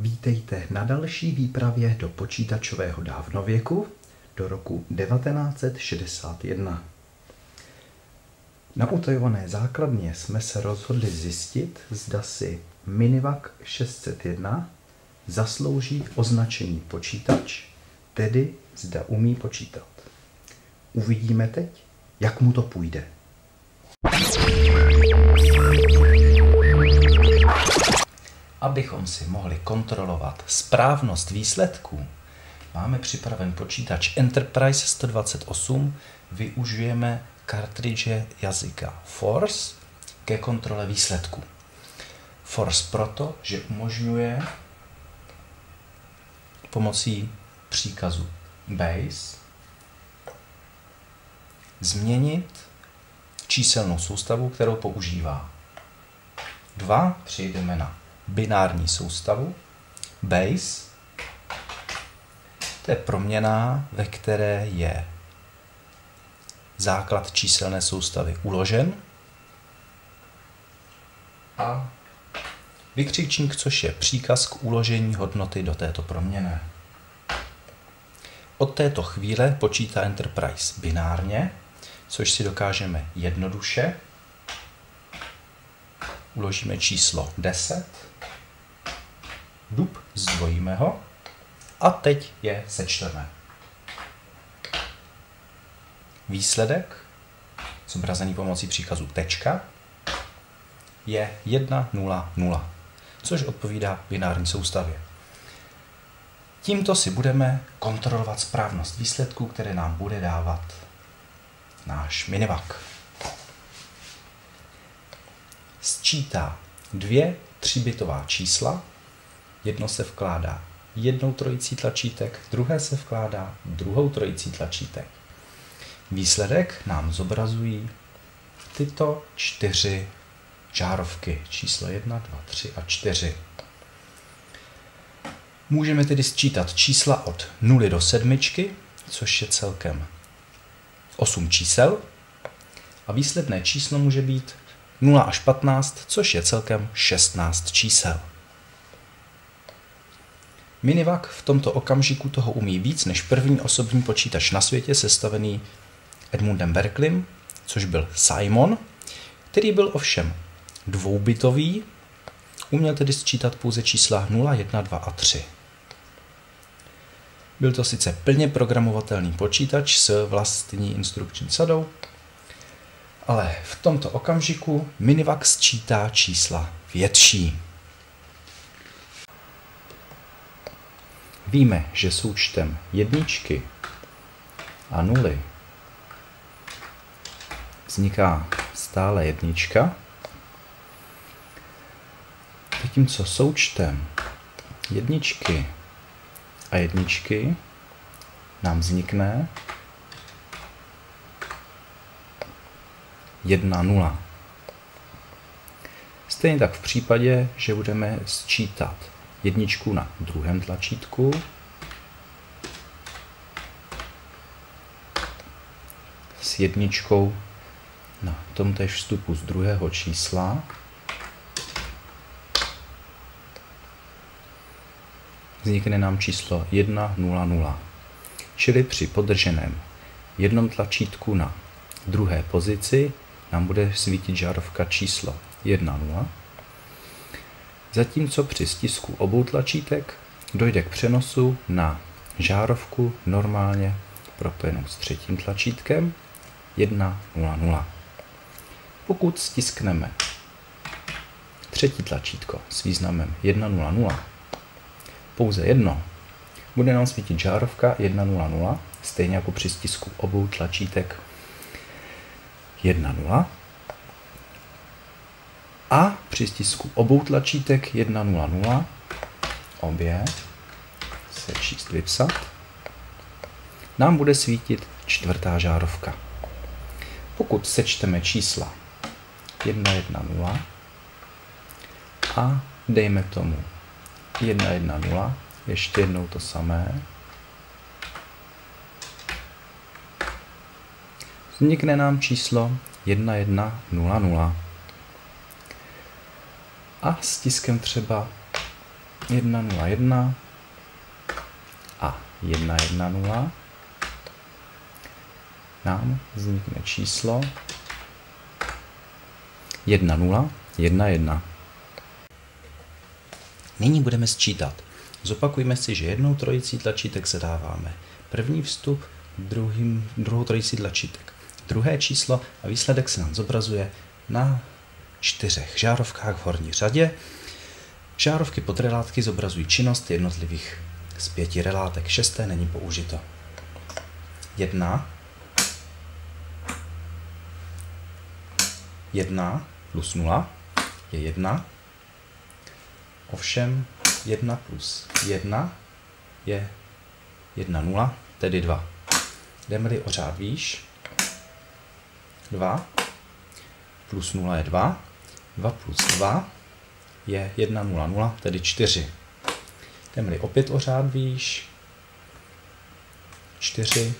Vítejte na další výpravě do počítačového dávnověku do roku 1961. Na utajované základně jsme se rozhodli zjistit, zda si Minivac 601 zaslouží označení počítač, tedy zda umí počítat. Uvidíme teď, jak mu to půjde. Abychom si mohli kontrolovat správnost výsledků, máme připraven počítač Enterprise 128, využijeme kartridže jazyka Force ke kontrole výsledků. Force proto, že umožňuje pomocí příkazu base změnit číselnou soustavu, kterou používá. 2 přejdeme na binární soustavu, base, to je proměna, ve které je základ číselné soustavy uložen a vykřičník, což je příkaz k uložení hodnoty do této proměny. Od této chvíle počítá Enterprise binárně, což si dokážeme jednoduše. Uložíme číslo 10, dub, zdvojíme ho a teď je sečteme. Výsledek, zobrazený pomocí příkazu tečka, je 1, 0, 0, což odpovídá binární soustavě. Tímto si budeme kontrolovat správnost výsledků, které nám bude dávat náš minivak. Sčítá dvě tříbitová čísla, jedno se vkládá jednou trojicí tlačítek, druhé se vkládá druhou trojicí tlačítek. Výsledek nám zobrazují tyto čtyři žárovky, číslo 1, 2, 3 a 4. Můžeme tedy sčítat čísla od 0 do sedmičky, což je celkem 8 čísel. A výsledné číslo může být 0 až 15, což je celkem 16 čísel. Minivac v tomto okamžiku toho umí víc než první osobní počítač na světě sestavený Edmundem Berkeleym, což byl Simon, který byl ovšem dvoubitový, uměl tedy sčítat pouze čísla 0, 1, 2 a 3. Byl to sice plně programovatelný počítač s vlastní instrukční sadou, ale v tomto okamžiku Minivac sčítá čísla větší. Víme, že součtem jedničky a nuly vzniká stále jednička, zatímco součtem jedničky a jedničky nám vznikne 1, 0. Stejně tak v případě, že budeme sčítat jedničku na druhém tlačítku, s jedničkou na tomtéž vstupu z druhého čísla, vznikne nám číslo 1, 0, 0. Čili při podrženém jednom tlačítku na druhé pozici nám bude svítit žárovka číslo 1, 0. Zatímco při stisku obou tlačítek dojde k přenosu na žárovku normálně propojenou s třetím tlačítkem 1, 0, 0. Pokud stiskneme třetí tlačítko s významem 1, 0, 0, pouze jedno, bude nám svítit žárovka 1.0.0, stejně jako při stisku obou tlačítek 1.0. A při stisku obou tlačítek 1.0.0 obě se číst vypsat, nám bude svítit čtvrtá žárovka. Pokud sečteme čísla 1.1.0 a dejme tomu 1.1.0, ještě jednou to samé. Vznikne nám číslo 1100. A s tiskem třeba 1, 0, 1 a 1, 1, 0 nám vznikne číslo 1, 0, 1, 1. Nyní budeme sčítat. Zopakujme si, že jednou trojicí tlačítek zadáváme první vstup, druhým, druhou trojicí tlačítek druhé číslo a výsledek se nám zobrazuje na čtyřech žárovkách v horní řadě. Žárovky pod relátky zobrazují činnost jednotlivých z pěti relátek. Šesté není použito. Jedna. Jedna plus nula je jedna. Ovšem 1 plus 1 je 1 0, tedy 2. Jdeme-li o řád výš, 2 plus 0 je 2, 2 plus 2 je 1 0 0, tedy 4. Jdeme-li opět o řád výš, 4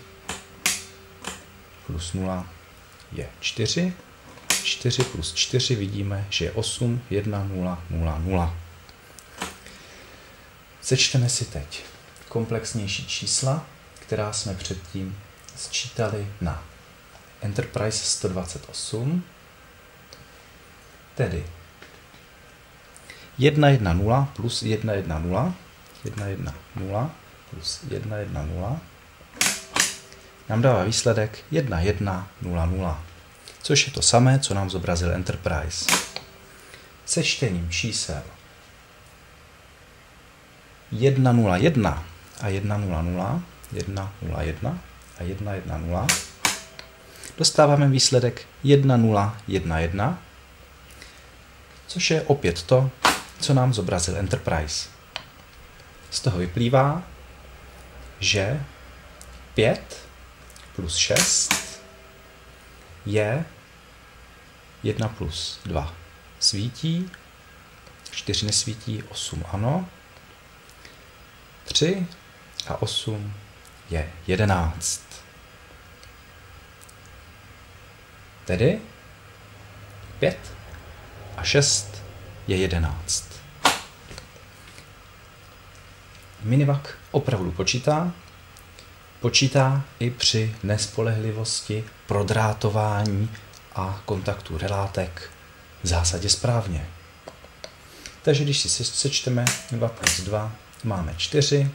plus 0 je 4, 4 plus 4 vidíme, že je 8, 1 0 0 0. Sečteme si teď komplexnější čísla, která jsme předtím sčítali na Enterprise 128, tedy? 110 plus 110, 110 plus 110 nám dává výsledek 1100, což je to samé, co nám zobrazil Enterprise. Sečtením čísel 101 a 100, 101 a 110, dostáváme výsledek 1011, což je opět to, co nám zobrazil Enterprise. Z toho vyplývá, že 5 plus 6 je 1 plus 2 svítí, 4 nesvítí, 8 ano, 3 a 8 je 11. Tedy 5 a 6 je 11. Minivac opravdu počítá, počítá i při nespolehlivosti, prodrátování a kontaktu relátek v zásadě správně. Takže když si sečteme 2 plus 2, máme 4.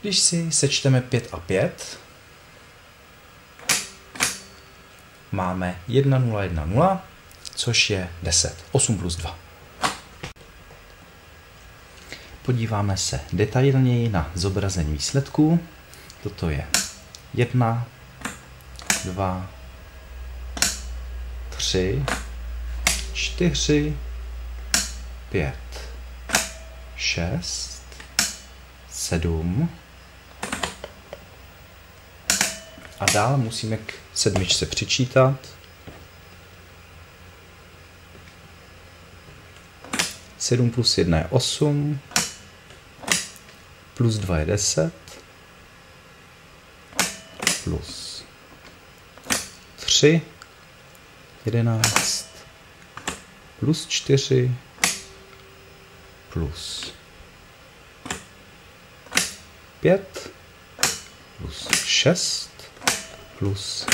Když si sečteme 5 a 5, máme 1, 0, 1, 0, což je 10. 8 plus 2. Podíváme se detailněji na zobrazení výsledků. Toto je 1, 2, 3, 4, 5, 6, 7 a dál musíme k sedmičce přičítat. Sedm plus jedna je osm, plus dva je deset, plus tři, jedenáct, plus čtyři, plus pět, plus šest, plus